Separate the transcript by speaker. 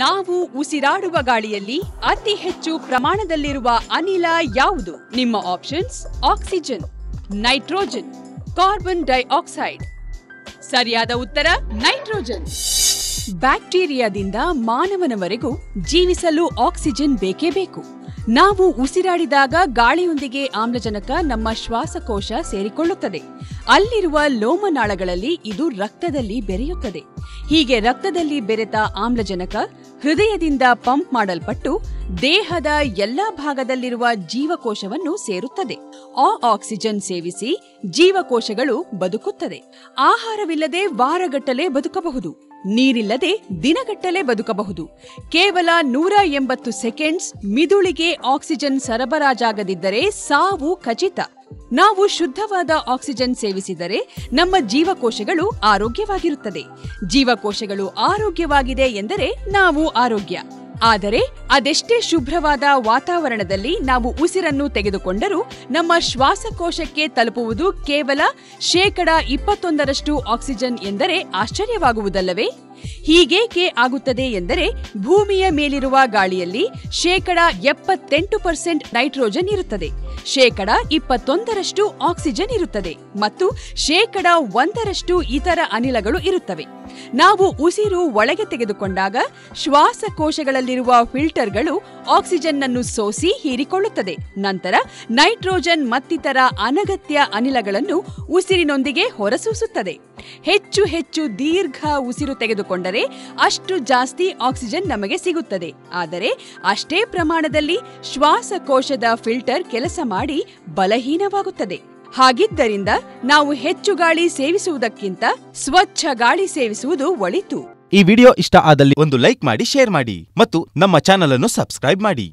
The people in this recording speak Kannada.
Speaker 1: ನಾವು ಉಸಿರಾಡುವ ಗಾಳಿಯಲ್ಲಿ ಅತಿ ಹೆಚ್ಚು ಪ್ರಮಾಣದಲ್ಲಿರುವ ಅನಿಲ ಯಾವುದು? ನಿಮ್ಮ options oxygen nitrogen carbon dioxide ಸರಿಯಾದ ಉತ್ತರ ನೈಟ್ರೋಜನ್ ಬ್ಯಾಕ್ಟೀರಿಯಾದಿಂದ ಮಾನವನವರೆಗೂ ಜೀವಿಸಲು ಆಕ್ಸಿಜನ್ ಬೇಕೇ ಬೇಕು. ನಾವು ಉಸಿರಾಡಿದಾಗ ಗಾಳಿಯೊಂದಿಗೆ ಆಮ್ಲಜನಕ ನಮ್ಮ ಶ್ವಾಸಕೋಶ ಸೇರಿಕೊಳ್ಳುತ್ತದೆ. ಅಲ್ಲಿರುವ ಲೋಮನಾಳಗಳಲ್ಲಿ ಇದು ರಕ್ತದಲ್ಲಿ ಬೆರೆಯುತ್ತದೆ. ಹೀಗೆ ರಕ್ತದಲ್ಲಿ ಬೆರೆತ ಆಮ್ಲಜನಕ ಹೃದಯದಿಂದ ಪಂಪ್ ಮಾಡಲ್ಪಟ್ಟು ದೇಹದ ಎಲ್ಲಾ ಭಾಗದಲ್ಲಿರುವ ಜೀವಕೋಶವನ್ನು ಸೇರುತ್ತದೆ. ಆ ಆಕ್ಸಿಜನ್ ಸೇವಿಸಿ ಜೀವಕೋಶಗಳು ಬದುಕುತ್ತದೆ. ಆಹಾರವಿಲ್ಲದೆ ವಾರಗಟ್ಟಲೆ ಬದುಕಬಹುದು. ನೀರಿಲ್ಲದೆ ದಿನಗಟ್ಟಲೆ ಬದುಕಬಹುದು. ಕೇವಲ ನೂರ ಎಂಬತ್ತು ಸೆಕೆಂಡ್ಸ್ ಮಿದುಳಿಗೆ ಆಕ್ಸಿಜನ್ ಸರಬರಾಜಾಗದಿದ್ದರೆ ಸಾವು ಖಚಿತ. ನಾವು ಶುದ್ಧವಾದ ಆಕ್ಸಿಜನ್ ಸೇವಿಸಿದರೆ ನಮ್ಮ ಜೀವಕೋಶಗಳು ಆರೋಗ್ಯವಾಗಿರುತ್ತದೆ. ಜೀವಕೋಶಗಳು ಆರೋಗ್ಯವಾಗಿದೆ ಎಂದರೆ ನಾವು ಆರೋಗ್ಯ. ಆದರೆ ಅದೆಷ್ಟೇ ಶುಭ್ರವಾದ ವಾತಾವರಣದಲ್ಲಿ ನಾವು ಉಸಿರನ್ನು ತೆಗೆದುಕೊಂಡರೂ ನಮ್ಮ ಶ್ವಾಸಕೋಶಕ್ಕೆ ತಲುಪುವುದು ಕೇವಲ ಶೇಕಡ ಇಪ್ಪತ್ತೊಂದರಷ್ಟು ಆಕ್ಸಿಜನ್ ಎಂದರೆ ಆಶ್ಚರ್ಯವಾಗುವುದಲ್ಲವೇ? ಹೀಗೇಕೆ ಆಗುತ್ತದೆ ಎಂದರೆ ಭೂಮಿಯ ಮೇಲಿರುವ ಗಾಳಿಯಲ್ಲಿ ಶೇಕಡ ಎಪ್ಪತ್ತೆಂಟು ಪರ್ಸೆಂಟ್ ನೈಟ್ರೋಜನ್ ಇರುತ್ತದೆ, ಶೇಕಡ ಇಪ್ಪತ್ತೊಂದರಷ್ಟು ಆಕ್ಸಿಜನ್ ಇರುತ್ತದೆ ಮತ್ತು ಶೇಕಡ ಒಂದರಷ್ಟು ಇತರ ಅನಿಲಗಳು ಇರುತ್ತವೆ. ನಾವು ಉಸಿರು ಒಳಗೆ ತೆಗೆದುಕೊಂಡಾಗ ಶ್ವಾಸಕೋಶಗಳಲ್ಲಿರುವ ಫಿಲ್ಟರ್ಗಳು ಆಕ್ಸಿಜನ್ ಅನ್ನು ಸೋಸಿ ಹೀರಿಕೊಳ್ಳುತ್ತದೆ. ನಂತರ ನೈಟ್ರೋಜನ್ ಮತ್ತಿತರ ಅನಗತ್ಯ ಅನಿಲಗಳನ್ನು ಉಸಿರಿನೊಂದಿಗೆ ಹೊರಸೂಸುತ್ತದೆ. ಹೆಚ್ಚು ಹೆಚ್ಚು ದೀರ್ಘ ಉಸಿರು ತೆಗೆದುಕೊಂಡರೆ ಅಷ್ಟು ಜಾಸ್ತಿ ಆಕ್ಸಿಜನ್ ನಮಗೆ ಸಿಗುತ್ತದೆ. ಆದರೆ ಅಷ್ಟೇ ಪ್ರಮಾಣದಲ್ಲಿ ಶ್ವಾಸಕೋಶದ ಫಿಲ್ಟರ್ ಕೆಲಸ ಮಾಡಿ ಬಲಹೀನವಾಗುತ್ತದೆ. ಹಾಗಿದ್ದರಿಂದ ನಾವು ಹೆಚ್ಚು ಗಾಳಿ ಸೇವಿಸುವುದಕ್ಕಿಂತ ಸ್ವಚ್ಛ ಗಾಳಿ ಸೇವಿಸುವುದು ಒಳಿತು.
Speaker 2: ಈ ವಿಡಿಯೋ ಇಷ್ಟ ಆದಲ್ಲಿ ಒಂದು ಲೈಕ್ ಮಾಡಿ, ಶೇರ್ ಮಾಡಿ ಮತ್ತು ನಮ್ಮ ಚಾನಲ್ ಅನ್ನು ಸಬ್ಸ್ಕ್ರೈಬ್ ಮಾಡಿ.